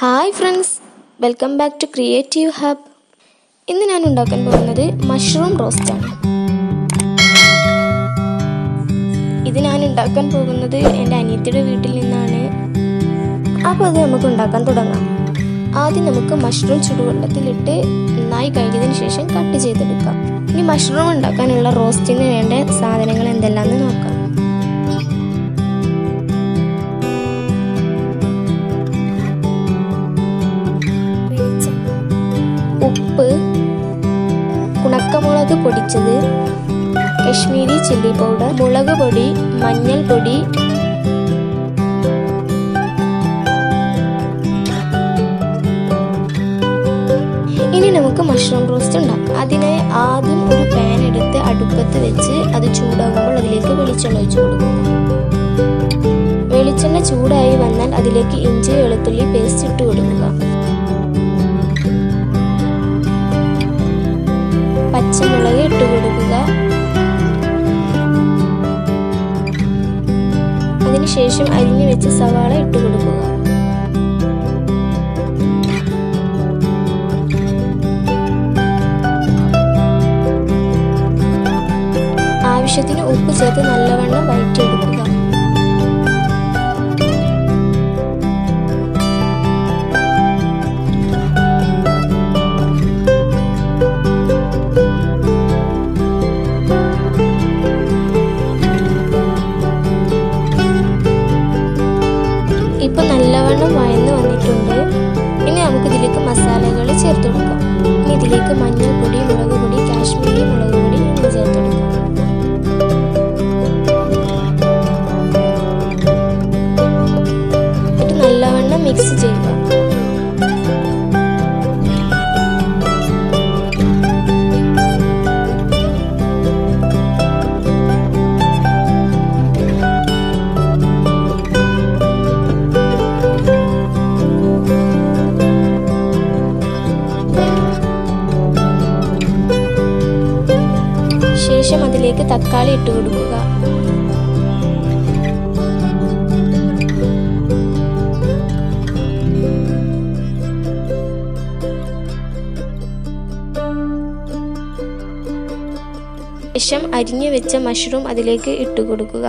Hi friends welcome back to Creative Hub ഇന്ന് ഞാൻ ഉണ്ടാക്കാൻ പോകുന്നത് മഷ്റൂം റോസ്റ്റ് ആണ്. ഇത് ഞാൻ ഉണ്ടാക്കാൻ പോകുന്നത് എന്റെ അനിയത്തിയുടെ വീട്ടിൽ നിന്നാണ്. അപ്പോൾ അത് നമുക്ക് ഉണ്ടാക്കാൻ തുടങ്ങാം. ആദ്യം നമുക്ക് മഷ്റൂം ചുടുവെള്ളത്തിലിട്ട് നന്നായി കഴുകിയതിന് ശേഷം കട്ട് ചെയ്തെടുക്കാം. ഇനി മഷ്റൂം ഉണ്ടാക്കാനുള്ള റോസ്റ്റിന് വേണ്ട സാധനങ്ങൾ എന്തെല്ലാം നോക്കാം. ഉണക്കമുളക് പൊടിച്ചത് കശ്മീരി ചില്ലി പൗഡർ മുളക് പൊടി മഞ്ഞൾപ്പൊടി ഇനി നമുക്ക് മഷ്റൂം റോസ്റ്റ് ഉണ്ടാക്കാം. അതിനായി ആദ്യം ഒരു പാൻ എടുത്ത് അടുപ്പത്ത് വെച്ച് അത് ചൂടാകുമ്പോൾ അതിലേക്ക് വെളിച്ചെണ്ണ ഒഴിച്ചു കൊടുക്കുക. വെളിച്ചെണ്ണ ചൂടായി വന്നാൽ അതിലേക്ക് ഇഞ്ചി വെളുത്തുള്ളി പേസ്റ്റ് ഇട്ട് കൊടുക്കുക. പച്ചമുളക് ഇട്ട് കൊടുക്കുക. അതിനുശേഷം അരിഞ്ഞു വെച്ച സവാള ഇട്ട് കൊടുക്കുക. ആവശ്യത്തിന് ഉപ്പ് ചേർത്ത് നല്ലവണ്ണം വഴറ്റിയെടുക്കുക. നല്ലവണ്ണം വഴന്ന് വന്നിട്ടുണ്ട്. ഇനി നമുക്ക് ഇതിലേക്ക് മസാലകൾ ചേർത്ത് കൊടുക്കാം. ഇനി ഇതിലേക്ക് മഞ്ഞൾപ്പൊടി മുളക് അതിലേക്ക് തക്കാളി ഇട്ട് കൊടുക്കുക. ശേഷം അരിഞ്ഞു വെച്ച മഷ്റൂം അതിലേക്ക് ഇട്ട് കൊടുക്കുക.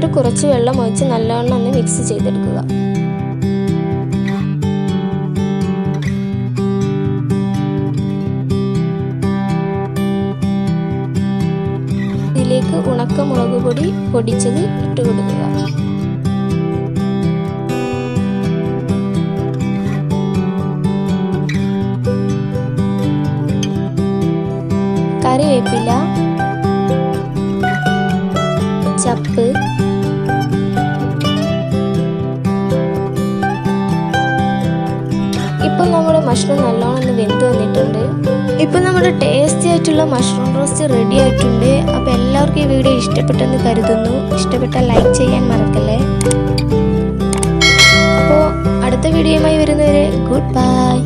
എന്നിട്ട് കുറച്ച് വെള്ളം ഒഴിച്ച് നല്ലവണ്ണം ഒന്ന് മിക്സ് ചെയ്തെടുക്കുക. ഇതിലേക്ക് ഉണക്ക മുളക് പൊടി പൊടിച്ചത് ഇട്ട് കൊടുക്കുക. കറിവേപ്പില ചപ്പ് ഇപ്പം നമ്മുടെ മഷ്റൂം നല്ലോണം ഒന്ന് വെന്ത് വന്നിട്ടുണ്ട്. ഇപ്പം നമ്മുടെ ടേസ്റ്റി ആയിട്ടുള്ള മഷ്റൂം റോസ്റ്റ് റെഡി ആയിട്ടുണ്ട്. അപ്പോൾ എല്ലാവർക്കും ഈ വീഡിയോ ഇഷ്ടപ്പെട്ടെന്ന് കരുതുന്നു. ഇഷ്ടപ്പെട്ട ലൈക്ക് ചെയ്യാൻ മറക്കല്ലേ? അപ്പോൾ അടുത്ത വീഡിയോയുമായി വരുന്നവരെ ഗുഡ് ബൈ